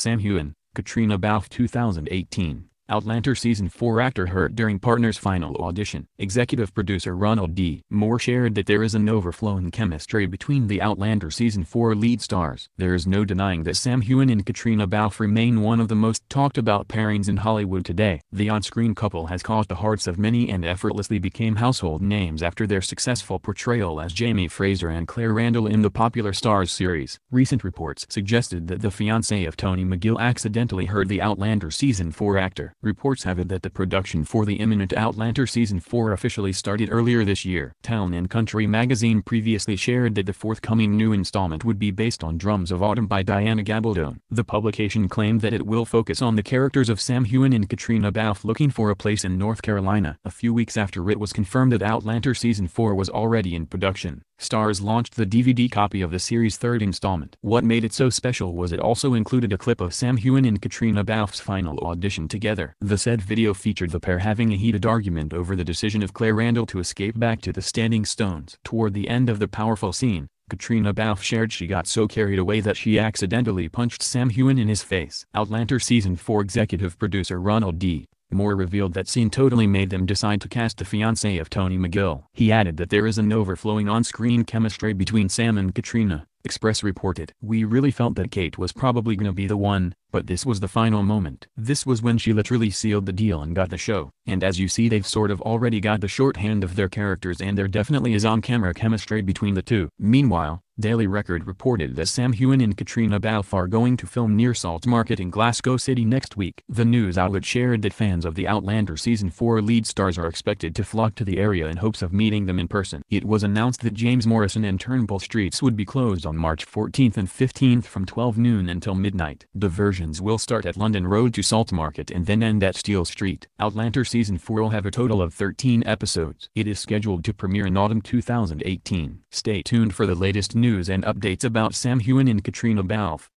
Sam Heughan, Caitriona Balfe 2018. Outlander Season 4 actor hurt during partner's final audition. Executive producer Ronald D. Moore shared that there is an overflowing chemistry between the Outlander Season 4 lead stars. There is no denying that Sam Heughan and Caitriona Balfe remain one of the most talked about pairings in Hollywood today. The on-screen couple has caught the hearts of many and effortlessly became household names after their successful portrayal as Jamie Fraser and Claire Randall in the popular Starz series. Recent reports suggested that the fiancé of Tony McGill accidentally hurt the Outlander Season 4 actor. Reports have it that the production for the imminent Outlander Season 4 officially started earlier this year. Town and Country magazine previously shared that the forthcoming new installment would be based on Drums of Autumn by Diana Gabaldon. The publication claimed that it will focus on the characters of Sam Heughan and Caitriona Balfe looking for a place in North Carolina. A few weeks after it was confirmed that Outlander Season 4 was already in production, Starz launched the DVD copy of the series' third installment. What made it so special was it also included a clip of Sam Heughan and Caitriona Balfe's final audition together. The said video featured the pair having a heated argument over the decision of Claire Randall to escape back to the Standing Stones. Toward the end of the powerful scene, Caitriona Balfe shared she got so carried away that she accidentally punched Sam Heughan in his face. Outlander Season 4 executive producer Ronald D. Moore revealed that scene totally made them decide to cast the fiancée of Tony McGill. He added that there is an overflowing on-screen chemistry between Sam and Caitriona. Express reported. We really felt that Kate was probably gonna be the one, but this was the final moment. This was when she literally sealed the deal and got the show. And as you see they've sort of already got the shorthand of their characters and there definitely is on-camera chemistry between the two. Meanwhile, Daily Record reported that Sam Heughan and Caitriona Balfe are going to film near Salt Market in Glasgow City next week. The news outlet shared that fans of the Outlander Season 4 lead stars are expected to flock to the area in hopes of meeting them in person. It was announced that James Morrison and Turnbull Streets would be closed on March 14th and 15th from 12 noon until midnight. Diversions will start at London Road to Salt Market and then end at Steel Street. Outlander Season 4 will have a total of 13 episodes. It is scheduled to premiere in autumn 2018. Stay tuned for the latest news and updates about Sam Heughan and Caitriona Balfe.